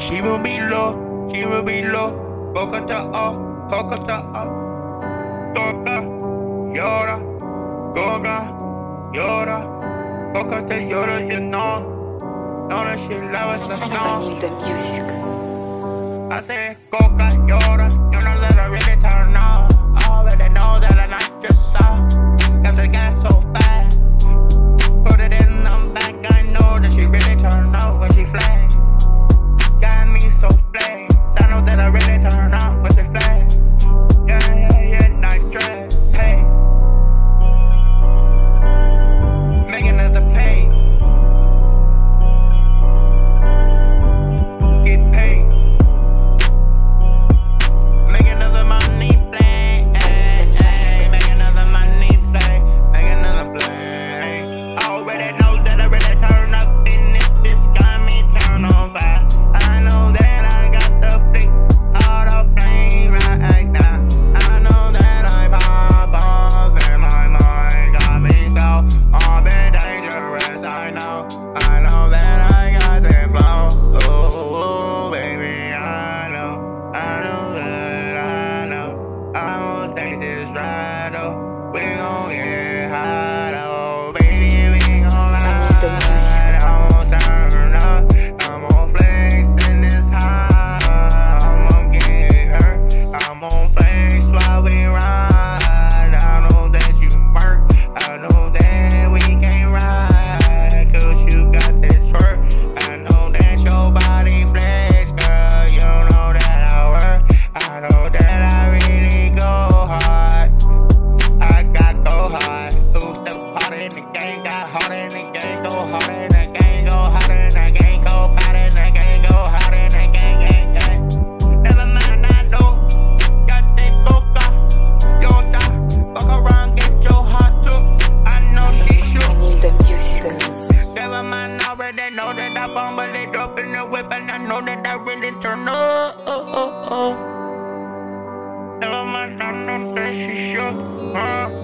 She will be low, she will be low. Bogota, oh, Bogota, oh. Toca, llora, goga, llora. Bogota, llora, you know. Know that she loves the snow. Vanilla Music. I said, coca, llora. Hard in the game. Go hard in the game. Go hard in the game. Go hard in the game. Go hard in the game. Gang, gang. Never mind, I know. Got that coca. Yo, da. Fuck around, get your heart took. I know she shook. Vanilla Music. Never mind, I already know that I fumbled it up in the whip, and I know that I really turn up. Never mind, I know that she shook. Huh?